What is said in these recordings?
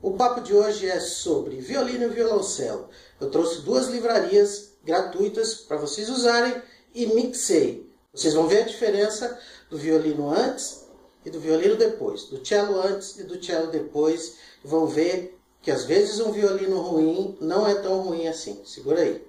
O papo de hoje é sobre violino e violoncelo. Eu trouxe duas livrarias gratuitas para vocês usarem e mixei. Vocês vão ver a diferença do violino antes e do violino depois, do cello antes e do cello depois. Vão ver que às vezes um violino ruim não é tão ruim assim. Segura aí.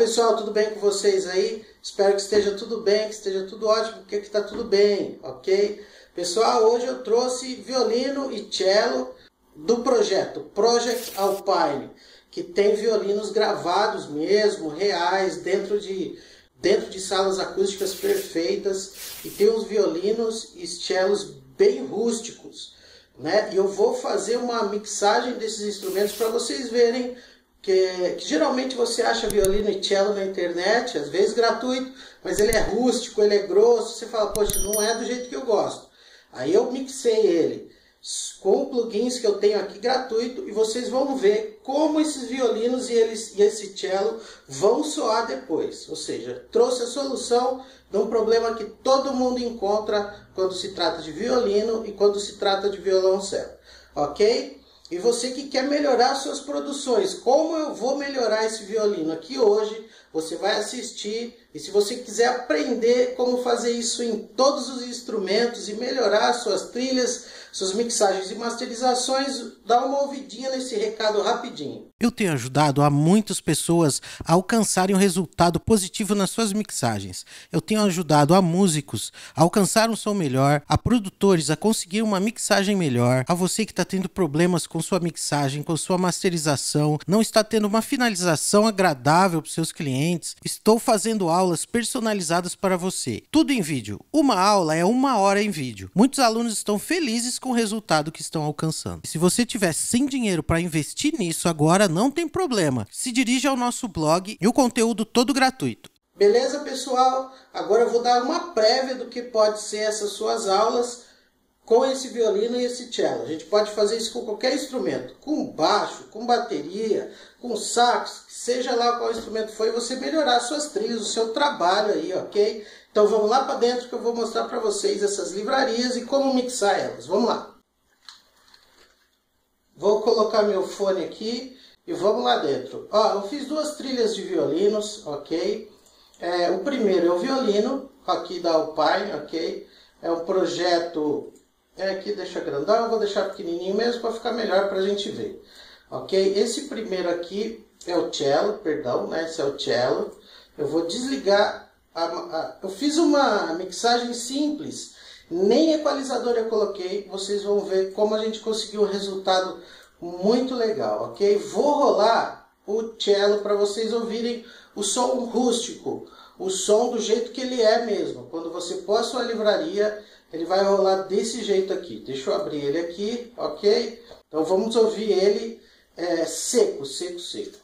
Pessoal, tudo bem com vocês aí? Espero que esteja tudo bem, que esteja tudo ótimo, porque está tudo bem, ok? Pessoal, hoje eu trouxe violino e cello do projeto Project Alpine, que tem violinos gravados mesmo, reais, dentro de, dentro de salas acústicas perfeitas, e tem uns violinos e cellos bem rústicos. Né? E eu vou fazer uma mixagem desses instrumentos para vocês verem que, que, geralmente você acha violino e cello na internet, às vezes gratuito, mas ele é rústico, ele é grosso, você fala, poxa, não é do jeito que eu gosto. Aí eu mixei ele com plugins que eu tenho aqui gratuito e vocês vão ver como esses violinos e, eles, e esse cello vão soar depois. Ou seja, trouxe a solução de um problema que todo mundo encontra quando se trata de violino e quando se trata de violoncelo. Ok? E você que quer melhorar suas produções, como eu vou melhorar esse violino aqui hoje, você vai assistir. E se você quiser aprender como fazer isso em todos os instrumentos e melhorar suas trilhas, suas mixagens e masterizações, dá uma ouvidinha nesse recado rapidinho. Eu tenho ajudado a muitas pessoas a alcançarem um resultado positivo nas suas mixagens. Eu tenho ajudado a músicos a alcançar um som melhor, a produtores a conseguir uma mixagem melhor, a você que está tendo problemas com sua mixagem, com sua masterização, não está tendo uma finalização agradável para seus clientes. Estou fazendo aulas personalizadas para você. Tudo em vídeo. Uma aula é uma hora em vídeo. Muitos alunos estão felizes com o resultado que estão alcançando. Se você tiver sem dinheiro para investir nisso agora, não tem problema. Se dirija ao nosso blog e o conteúdo todo gratuito. Beleza, pessoal? Agora eu vou dar uma prévia do que pode ser essas suas aulas com esse violino e esse cello. A gente pode fazer isso com qualquer instrumento, com baixo, com bateria, com sax, seja lá qual instrumento for, e você melhorar suas trilhas, o seu trabalho aí, ok? Então vamos lá para dentro que eu vou mostrar para vocês essas livrarias e como mixar elas. Vamos lá. Vou colocar meu fone aqui e vamos lá dentro. Ó, eu fiz duas trilhas de violinos, ok? É, o primeiro é o violino, aqui da Alpine, ok? É um projeto, é aqui deixa grandão, vou deixar pequenininho mesmo para ficar melhor para a gente ver. Ok? Esse primeiro aqui é o cello, perdão, né? Esse é o cello. Eu vou desligar, a, a, eu fiz uma mixagem simples, nem equalizador eu coloquei, vocês vão ver como a gente conseguiu um resultado muito legal, ok? Vou rolar o cello para vocês ouvirem o som rústico, o som do jeito que ele é mesmo. Quando você pôr a sua livraria, ele vai rolar desse jeito aqui. Deixa eu abrir ele aqui, ok? Então vamos ouvir ele é, seco, seco, seco.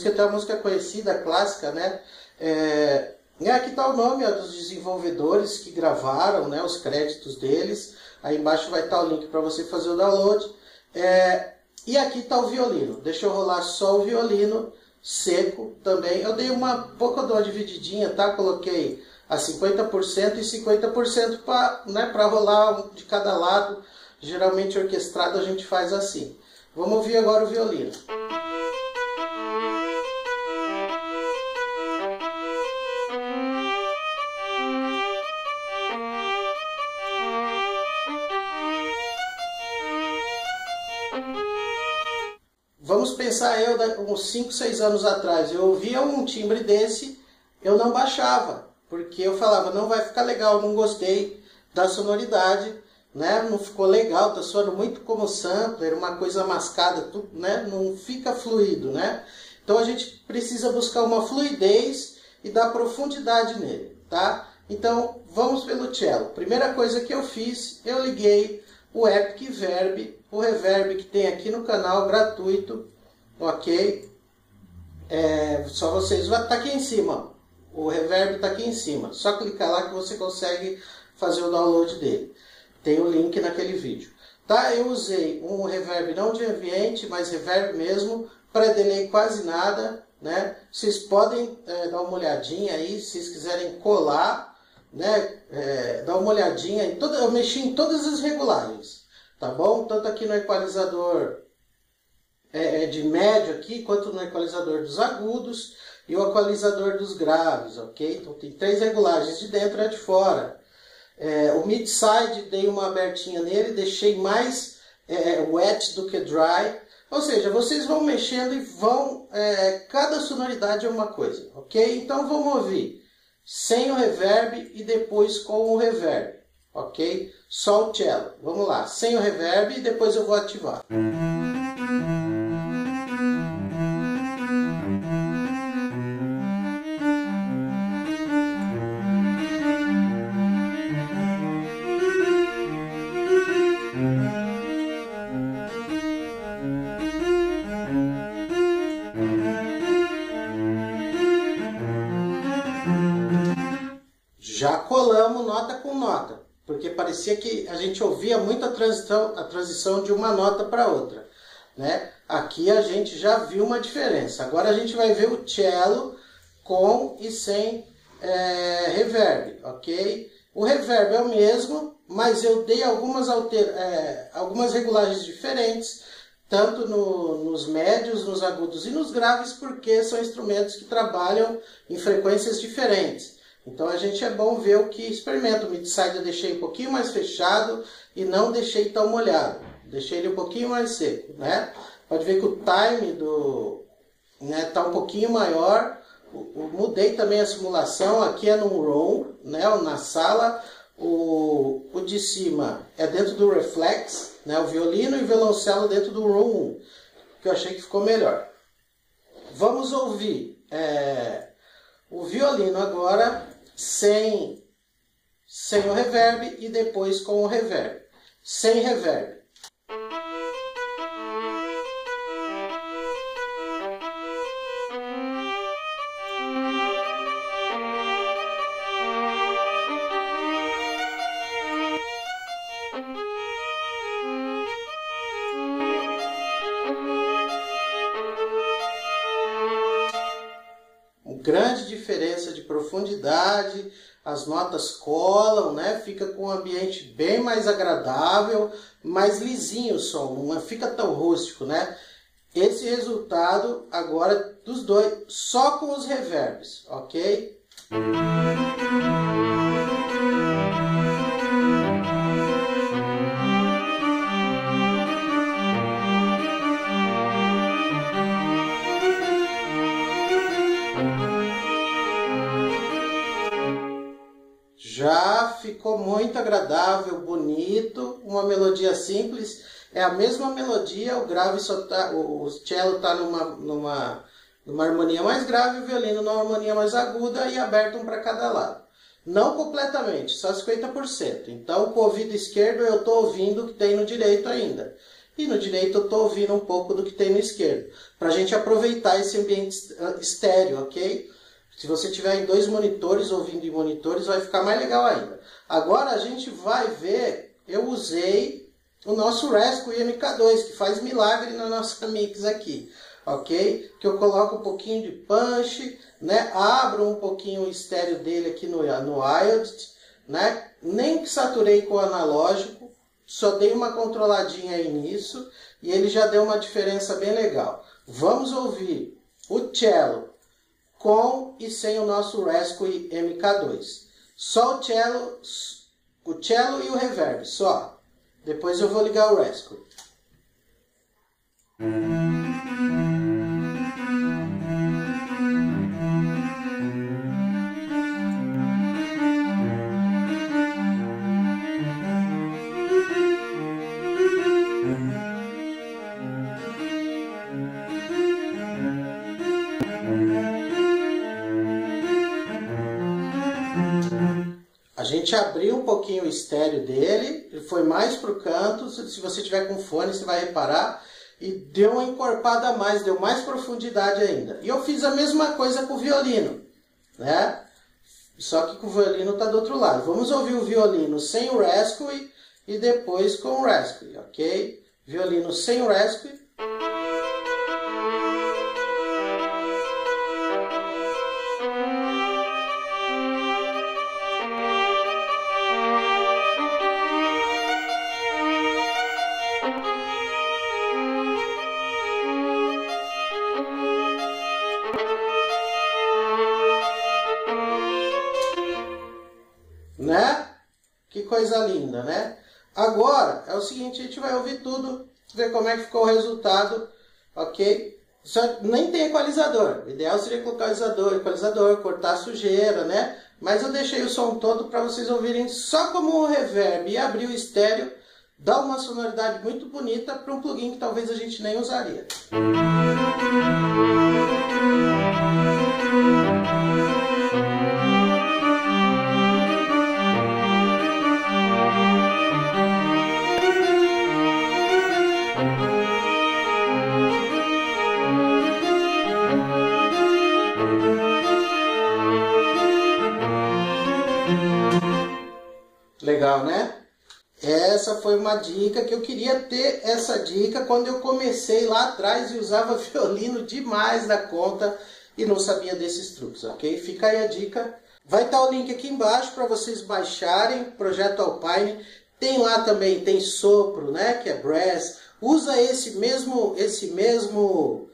música tem uma música conhecida, clássica, né? É, e aqui está o nome ó, dos desenvolvedores que gravaram, né, os créditos deles. Aí embaixo vai estar tá o link para você fazer o download. É, e aqui está o violino. Deixa eu rolar só o violino seco também. Eu dei uma pouco de uma divididinha, tá? Coloquei a 50% e 50% para né, rolar de cada lado. Geralmente orquestrado a gente faz assim. Vamos ouvir agora o violino. Vamos pensar eu, uns 5, 6 anos atrás, eu ouvia um timbre desse, eu não baixava, porque eu falava, não vai ficar legal, não gostei da sonoridade, né? não ficou legal, tá soando muito como sampler, uma coisa mascada, tudo, né? não fica fluido. Né? Então a gente precisa buscar uma fluidez e dar profundidade nele. Tá? Então vamos pelo cello. Primeira coisa que eu fiz, eu liguei o Epic Verb, o reverb que tem aqui no canal gratuito, ok? É, só vocês. Tá aqui em cima. O reverb tá aqui em cima. Só clicar lá que você consegue fazer o download dele. Tem o link naquele vídeo. Tá? Eu usei um reverb não de ambiente, mas reverb mesmo. Pré-delay quase nada. Né? Vocês podem é, dar uma olhadinha aí, se vocês quiserem colar, né? É, dar uma olhadinha em toda, eu mexi em todas as regulagens, tá bom? Tanto aqui no equalizador é, é, de médio aqui, quanto no equalizador dos agudos e o equalizador dos graves, ok? Então tem três regulagens de dentro e de fora. É, o mid-side dei uma abertinha nele, deixei mais é, wet do que dry. Ou seja, vocês vão mexendo e vão. É, cada sonoridade é uma coisa, ok? Então vamos ouvir sem o reverb e depois com o reverb, ok? Só o cello. Vamos lá, sem o reverb e depois eu vou ativar. Já colamos nota com nota, porque parecia que a gente ouvia muito a transição, a transição de uma nota para outra. Né? Aqui a gente já viu uma diferença. Agora a gente vai ver o cello com e sem é, reverb, ok? O reverb é o mesmo, mas eu dei algumas, alter, é, algumas regulagens diferentes, tanto no, nos médios, nos agudos e nos graves, porque são instrumentos que trabalham em frequências diferentes. Então a gente é bom ver o que experimenta. O midside eu deixei um pouquinho mais fechado e não deixei tão molhado. Deixei ele um pouquinho mais seco, né? Pode ver que o time do né, tá um pouquinho maior. mudei também a simulação. Aqui é no room, né? Na sala. O, o de cima é dentro do reflex, né? O violino e o violoncelo dentro do room 1, que eu achei que ficou melhor. Vamos ouvir é, o violino agora sem, sem o reverb e depois com o reverb. Sem reverb. grande diferença de profundidade, as notas colam, né? Fica com um ambiente bem mais agradável, mais lisinho o som, não fica tão rústico, né? Esse resultado agora dos dois, só com os reverbs, ok? Agradável, bonito, uma melodia simples. É a mesma melodia, o grave só tá, o, cello está numa, numa, numa harmonia mais grave, o violino numa harmonia mais aguda e aberto um para cada lado. Não completamente, só 50%. Então, com o ouvido esquerdo eu estou ouvindo o que tem no direito ainda. E no direito eu estou ouvindo um pouco do que tem no esquerdo. Para a gente aproveitar esse ambiente estéreo, ok? Se você tiver em dois monitores, ouvindo em monitores, vai ficar mais legal ainda. Agora a gente vai ver, eu usei o nosso Rescue MK2, que faz milagre na nossa mix aqui, ok? Que eu coloco um pouquinho de punch, né? Abro um pouquinho o estéreo dele aqui no, no IOD, né? Nem saturei com o analógico, só dei uma controladinha aí nisso e ele já deu uma diferença bem legal. Vamos ouvir o cello com e sem o nosso Rescue MK2. Só o cello, o cello e o reverb, só. Depois eu vou ligar o Rescue. Gente abriu um pouquinho o estéreo dele, ele foi mais para o canto. Se você tiver com fone, você vai reparar. e deu uma encorpada a mais, deu mais profundidade ainda. E eu fiz a mesma coisa com o violino, né? Só que com o violino está do outro lado. Vamos ouvir o violino sem o rescue e depois com o rescue, ok? Violino sem o rescue. Coisa linda, né? Agora é o seguinte, a gente vai ouvir tudo, ver como é que ficou o resultado, ok? Só nem tem equalizador. O ideal seria colocar equalizador, equalizador, cortar a sujeira, né? Mas eu deixei o som todo para vocês ouvirem só como o reverb e abrir o estéreo dá uma sonoridade muito bonita para um plugin que talvez a gente nem usaria. Legal, foi uma dica que eu queria ter essa dica quando eu comecei lá atrás e usava violino demais na conta e não sabia desses truques, ok? Fica aí a dica. Vai estar o link aqui embaixo para vocês baixarem Projeto Alpine. Tem lá também, tem sopro, né? Que é brass. Usa esse mesmo, esse mesmo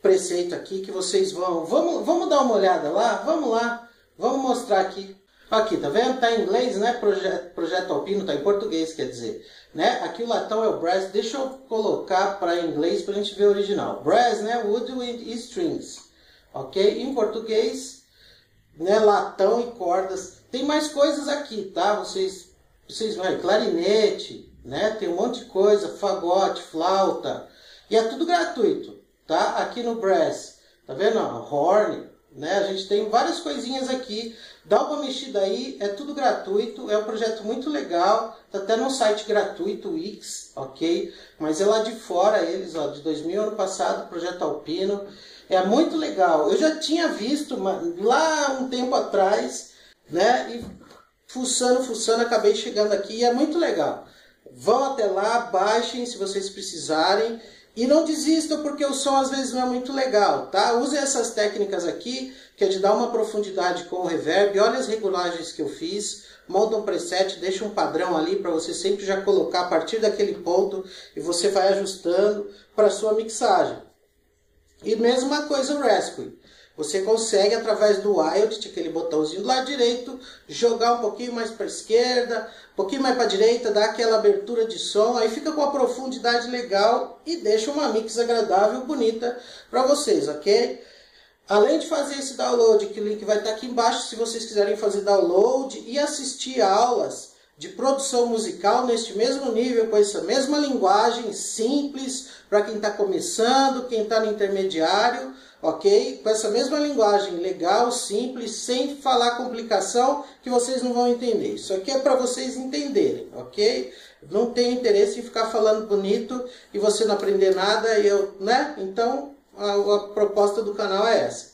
preceito aqui que vocês vão. Vamos, vamos dar uma olhada lá? Vamos lá. Vamos mostrar aqui. Aqui, tá vendo? Tá em inglês, né? Projeto, projeto Alpino, tá em português, quer dizer. Né? Aqui o latão é o brass. Deixa eu colocar para inglês para gente ver o original. Brass, né? Wood with strings. Ok? Em português, né? Latão e cordas. Tem mais coisas aqui, tá? Vocês, vocês vão clarinete, né? Tem um monte de coisa, fagote, flauta. E é tudo gratuito, tá? Aqui no brass. Tá vendo? Horn, né? A gente tem várias coisinhas aqui. Dá uma mexida aí, é tudo gratuito, é um projeto muito legal, tá até no site gratuito, Wix, ok? Mas é lá de fora eles, ó, de 2000 ano passado, projeto Alpino. É muito legal. Eu já tinha visto lá um tempo atrás, né? E fuçando, fuçando, acabei chegando aqui e é muito legal. Vão até lá, baixem se vocês precisarem. E não desistam porque o som às vezes não é muito legal, tá? Use essas técnicas aqui, que é de dar uma profundidade com o reverb. Olha as regulagens que eu fiz. Monta um preset, deixa um padrão ali para você sempre já colocar a partir daquele ponto e você vai ajustando para sua mixagem. E mesma coisa o Rescue. Você consegue, através do Wild, aquele botãozinho do lado direito, jogar um pouquinho mais para a esquerda, um pouquinho mais para a direita, dar aquela abertura de som, aí fica com a profundidade legal e deixa uma mix agradável, bonita para vocês, ok? Além de fazer esse download, que o link vai estar aqui embaixo, se vocês quiserem fazer download e assistir aulas de produção musical neste mesmo nível, com essa mesma linguagem simples, para quem está começando, quem está no intermediário, ok? Com essa mesma linguagem legal, simples, sem falar complicação que vocês não vão entender. Isso aqui é para vocês entenderem, ok? Não tenho interesse em ficar falando bonito e você não aprender nada, eu, né? Então, a, a proposta do canal é essa.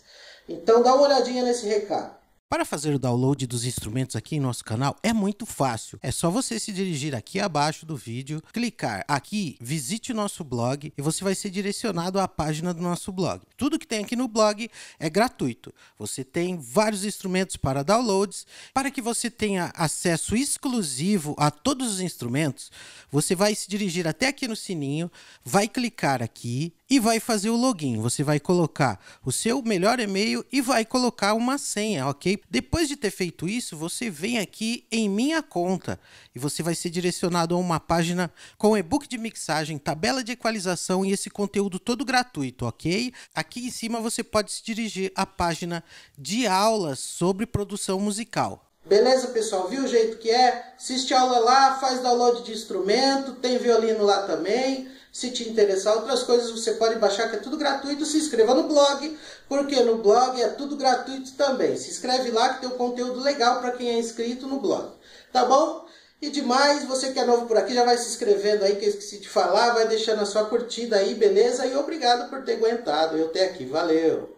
Então, dá uma olhadinha nesse recado. Para fazer o download dos instrumentos aqui em nosso canal é muito fácil. É só você se dirigir aqui abaixo do vídeo, clicar aqui, visite o nosso blog e você vai ser direcionado à página do nosso blog. Tudo que tem aqui no blog é gratuito. Você tem vários instrumentos para downloads. Para que você tenha acesso exclusivo a todos os instrumentos, você vai se dirigir até aqui no sininho, vai clicar aqui e vai fazer o login. Você vai colocar o seu melhor e-mail e vai colocar uma senha, ok? Depois de ter feito isso, você vem aqui em minha conta e você vai ser direcionado a uma página com e-book de mixagem, tabela de equalização e esse conteúdo todo gratuito, ok? Aqui em cima você pode se dirigir à página de aulas sobre produção musical. Beleza, pessoal? Viu o jeito que é? Assiste aula lá, faz download de instrumento, tem violino lá também. Se te interessar outras coisas, você pode baixar, que é tudo gratuito. Se inscreva no blog, porque no blog é tudo gratuito também. Se inscreve lá que tem um conteúdo legal para quem é inscrito no blog. Tá bom? E demais, você que é novo por aqui, já vai se inscrevendo aí, que eu esqueci de falar, vai deixando a sua curtida aí, beleza? E obrigado por ter aguentado eu ter aqui, valeu!